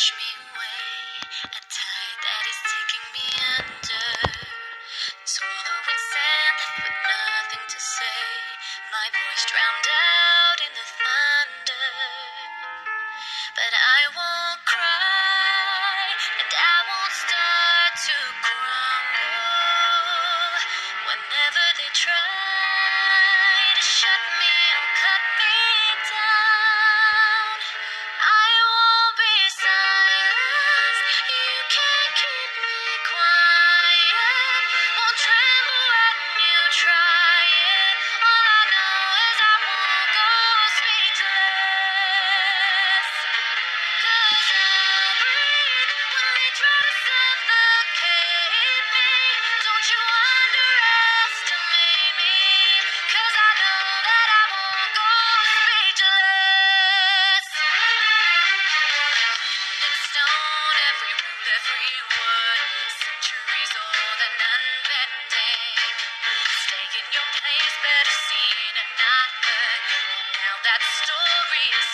push me away. A tide that is taking me under. Swallowing sand with nothing to say. My voice drowned out in the thunder. But I won't cry, and I won't start to crumble. Whenever they try to shut me your place, better seen and not heard. Now that story is